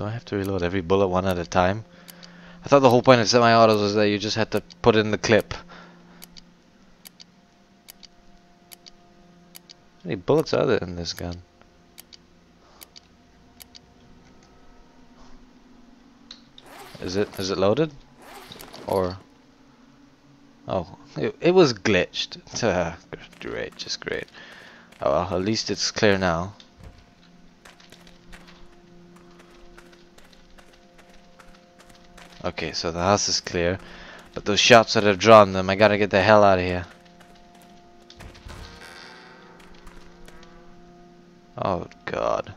Do I have to reload every bullet one at a time? I thought the whole point of semi-autos was that you just had to put in the clip. How many bullets are there in this gun? Is it is it loaded? Or Oh, it, it was glitched. Uh, great, just great. Oh well, at least it's clear now. Okay, so the house is clear. But those shots that have drawn them, I gotta get the hell out of here. Oh god.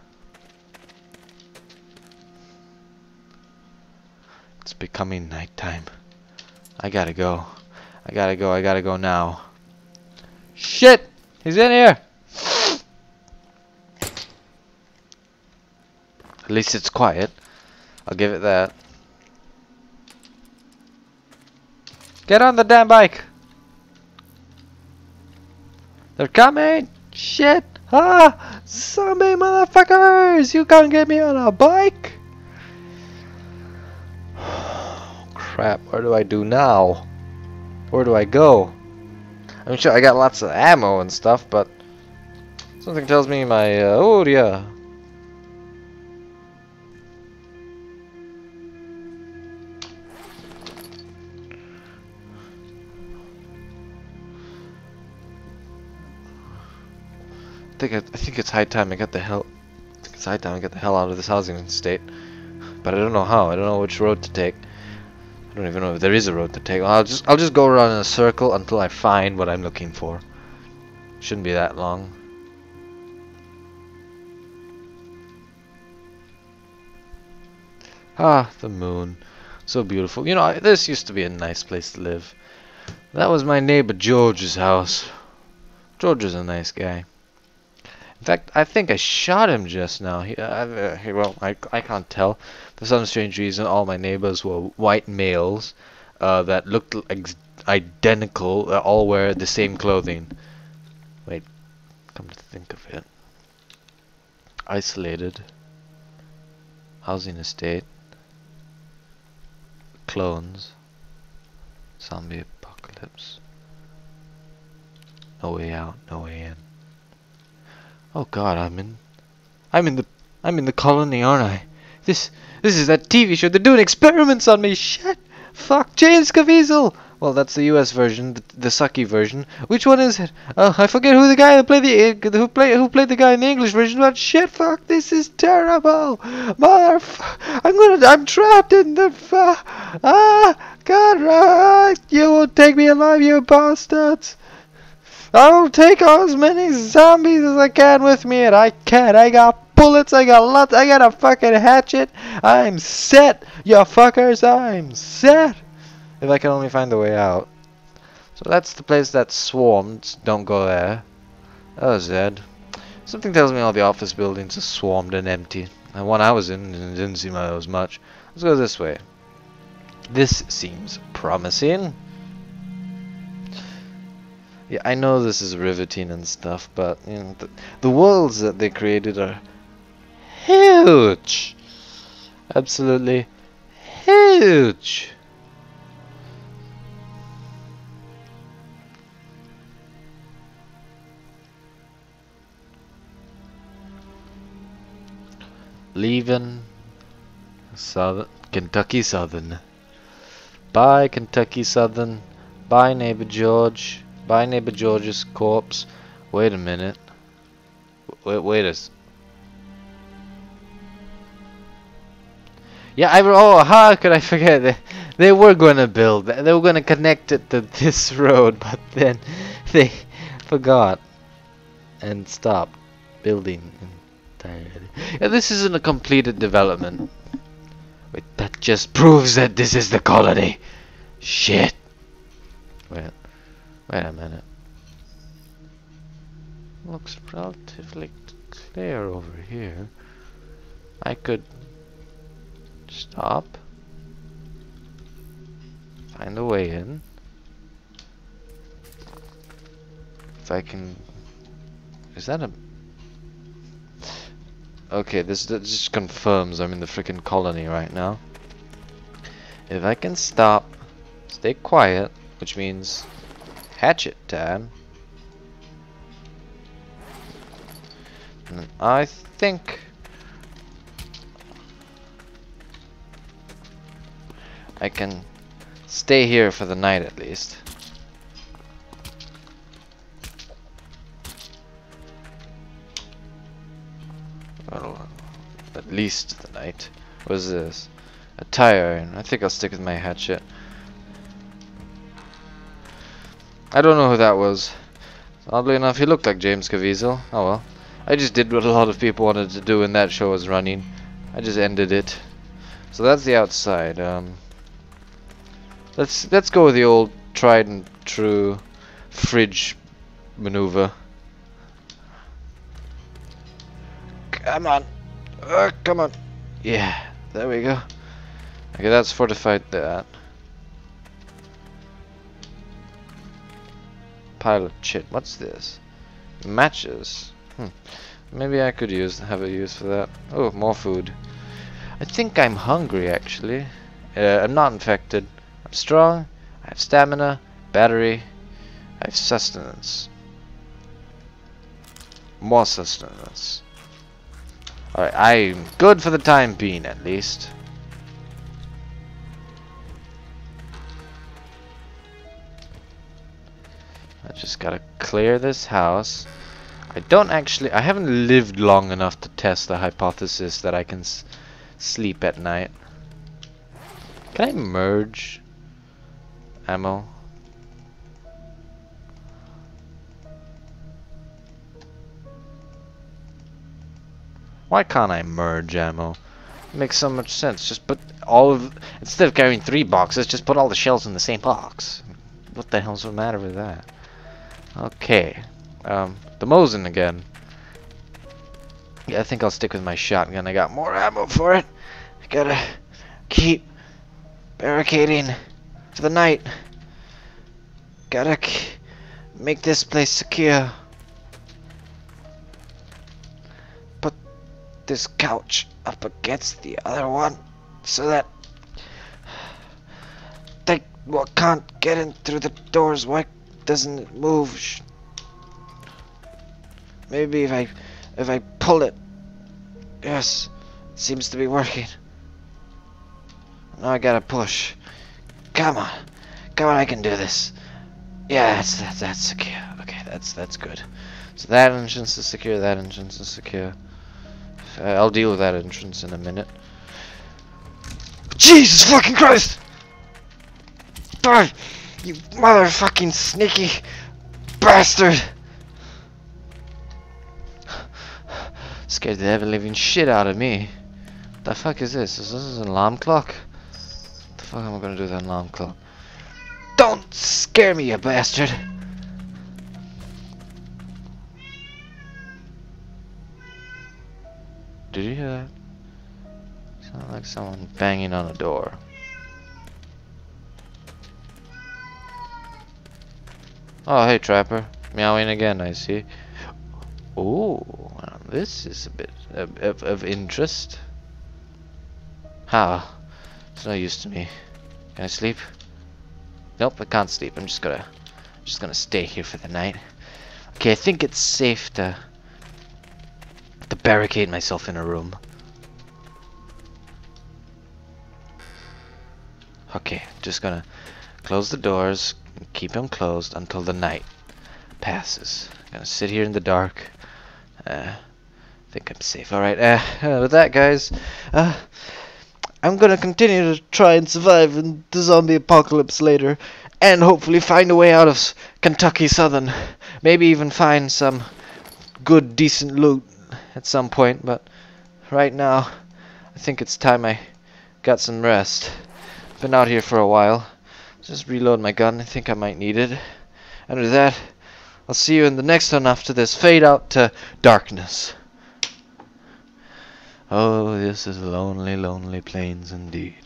It's becoming nighttime. I gotta go. I gotta go, I gotta go now. Shit! He's in here! At least it's quiet. I'll give it that. Get on the damn bike! They're coming! Shit! Ah! Zombie motherfuckers! You can't get me on a bike! Crap, what do I do now? Where do I go? I'm sure I got lots of ammo and stuff, but something tells me my uh, oh yeah. Think I, I think it's high time I got the hell. I it's high time I get the hell out of this housing estate. But I don't know how. I don't know which road to take. I don't even know if there is a road to take. I'll just I'll just go around in a circle until I find what I'm looking for. Shouldn't be that long. Ah, the moon. So beautiful. You know, this used to be a nice place to live. That was my neighbor George's house. George is a nice guy. In fact, I think I shot him just now. He, uh, uh, he, well, I, I can't tell. For some strange reason, all my neighbors were white males uh, that looked identical, uh, all wear the same clothing. Wait, come to think of it. Isolated. Housing estate. Clones. Zombie apocalypse. No way out, no way in. Oh god, I'm in I'm in the I'm in the colony, aren't I? This this is that TV show. They're doing experiments on me. Shit. Fuck James Caviezel. Well, that's the U.S. version, the, the sucky version. Which one is it? Oh, I forget who the guy who played the uh, who played who played the guy in the English version. But shit, fuck, this is terrible, mother. I'm gonna, I'm trapped in the. ah, God, right. You won't take me alive, you bastards. I'll take as many zombies as I can with me, and I can't. I got bullets, I got lots, I got a fucking hatchet. I'm set, you fuckers, I'm set. If I can only find the way out. So that's the place that swarmed. Don't go there. Oh, Zed. Something tells me all the office buildings are swarmed and empty. The one I was in didn't seem like was much. Let's go this way. This seems promising. Yeah, I know this is riveting and stuff, but you know, the, the worlds that they created are huge. Absolutely huge. Leaving Southern Kentucky Southern. Bye Kentucky Southern. Bye neighbor George. Bye neighbor George's corpse. Wait a minute. Wait, wait a. Yeah, I oh how could I forget they they were going to build they were going to connect it to this road, but then they forgot and stopped building entirely. Yeah, this isn't a completed development. Wait, that just proves that this is the colony. Shit. Wait. Wait a minute. Looks relatively clear over here. I could stop. Find a way in. If I can... Is that a... Okay, this, this just confirms I'm in the freaking colony right now. If I can stop, stay quiet, which means hatchet time. And I think I can stay here for the night at least. At least the night. What is this? A tire iron. I think I'll stick with my hatchet. I don't know who that was. Oddly enough, he looked like James Caviezel. Oh well. I just did what a lot of people wanted to do when that show was running. I just ended it. So that's the outside. Um, let's let's go with the old tried and true fridge maneuver. Come on. Uh, come on. Yeah, there we go. Okay, that's fortified that. Pile of shit. What's this? Matches. Hmm. Maybe I could use have a use for that. Oh, more food. I think I'm hungry actually. Uh, I'm not infected. I'm strong. I have stamina, battery. I have sustenance. More sustenance. Alright, I'm good for the time being at least. Just gotta clear this house. I don't actually, I haven't lived long enough to test the hypothesis that I can sleep at night. Can I merge ammo? Why can't I merge ammo? It makes so much sense. Just put all of, instead of carrying three boxes, just put all the shells in the same box. What the hell's the matter with that? Okay. Um, the Mosin again. Yeah, I think I'll stick with my shotgun. I got more ammo for it. I gotta keep barricading for the night. Gotta make this place secure. Put this couch up against the other one so that they well, can't get in through the doors. Why doesn't move? Maybe if I if I pull it. Yes, it seems to be working. Now I gotta push. Come on, come on, I can do this. Yeah, that's that's, that's secure. Okay, that's that's good. So that entrance is secure. That entrance is secure. Uh, I'll deal with that entrance in a minute. Jesus fucking Christ! Die, you motherfucking sneaky bastard! Scared the ever living shit out of me. The fuck is this? Is this an alarm clock? What the fuck am I gonna do with an alarm clock? Don't scare me, you bastard! Did you hear that? Sounded like someone banging on a door. Oh, hey, Trapper. Meowing again, I see. Oh, well, this is a bit of, of, of interest. How? It's no use to me. Can I sleep? Nope, I can't sleep. I'm just gonna, just gonna stay here for the night. Okay, I think it's safe to, to barricade myself in a room. Okay, just gonna close the doors, keep them closed until the night passes. I'm Gonna sit here in the dark. Uh, think I'm safe. Alright, uh, uh, with that, guys, uh, I'm gonna continue to try and survive in the zombie apocalypse later, and hopefully find a way out of Kentucky Southern. Maybe even find some good, decent loot at some point, but right now, I think it's time I got some rest. Been out here for a while. Just reload my gun. I think I might need it. And with that, I'll see you in the next one after this fade out to darkness. Oh, this is lonely, lonely plains indeed.